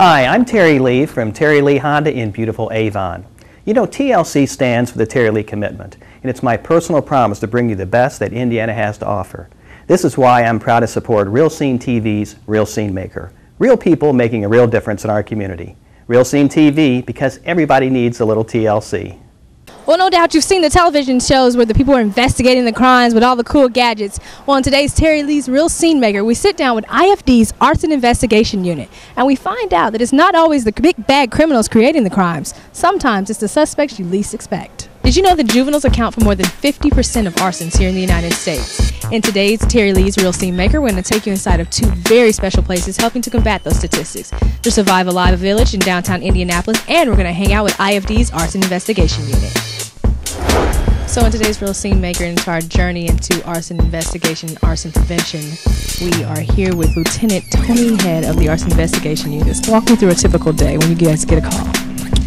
Hi, I'm Terry Lee from Terry Lee Honda in beautiful Avon. You know, TLC stands for the Terry Lee Commitment, and it's my personal promise to bring you the best that Indiana has to offer. This is why I'm proud to support Real Scene TV's Real Scene Maker. Real people making a real difference in our community. Real Scene TV because everybody needs a little TLC. Well, no doubt you've seen the television shows where the people are investigating the crimes with all the cool gadgets. Well, in today's Terry Lee's Real Scene Maker, we sit down with IFD's Arson Investigation Unit, and we find out that it's not always the big bad criminals creating the crimes. Sometimes it's the suspects you least expect. Did you know that juveniles account for more than 50% of arsons here in the United States? In today's Terry Lee's Real Scene Maker, we're going to take you inside of two very special places helping to combat those statistics. The Survive Alive Village in downtown Indianapolis, and we're going to hang out with IFD's Arson Investigation Unit. So in today's Real Scene Maker, into our journey into arson investigation, arson prevention, we are here with Lieutenant Tony Head of the Arson Investigation Unit. Walk me through a typical day when you guys get a call.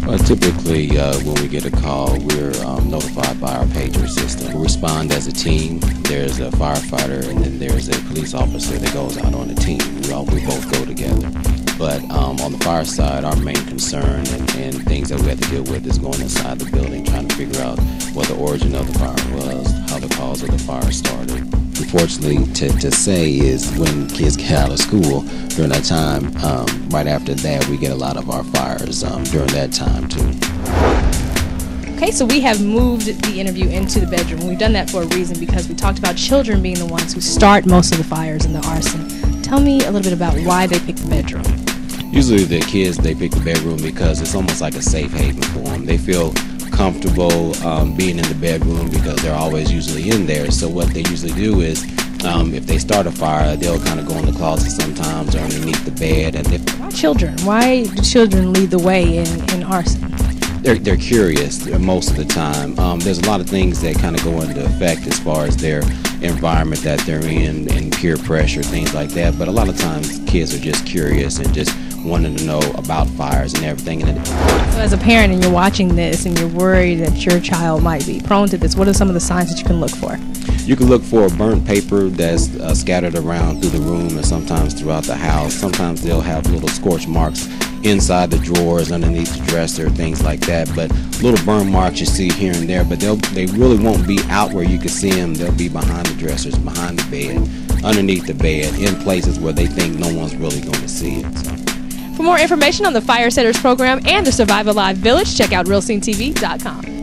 Well, typically, uh, when we get a call, we're um, notified by our pager system. We respond as a team. There's a firefighter, and then there's a police officer that goes out on the team. We all we both go together. But um, on the fire side, our main concern and, and, things that we have to deal with is going inside the building, trying to figure out what the origin of the fire was, how the cause of the fire started. Unfortunately, to, to say is when kids get out of school during that time, um, right after that, we get a lot of our fires um, during that time too. Okay, so we have moved the interview into the bedroom. We've done that for a reason because we talked about children being the ones who start most of the fires and the arson. Tell me a little bit about why they picked the bedroom. Usually the kids, they pick the bedroom because it's almost like a safe haven for them. They feel comfortable um, being in the bedroom because they're always usually in there. So what they usually do is um, if they start a fire, they'll kind of go in the closet sometimes or underneath the bed. And if why children? Why do children lead the way in, in arson? They're, they're curious most of the time. Um, there's a lot of things that kind of go into effect as far as their environment that they're in and peer pressure, things like that. But a lot of times kids are just curious and just wanting to know about fires and everything. And so as a parent and you're watching this and you're worried that your child might be prone to this, what are some of the signs that you can look for? You can look for burnt paper that's uh, scattered around through the room and sometimes throughout the house. Sometimes they'll have little scorch marks inside the drawers, underneath the dresser, things like that. But little burn marks you see here and there, but they'll they really won't be out where you can see them. They'll be behind the dressers, behind the bed, underneath the bed, in places where they think no one's really going to see it. So. For more information on the Fire Setters program and the Survive Alive Village, check out RealSceneTV.com.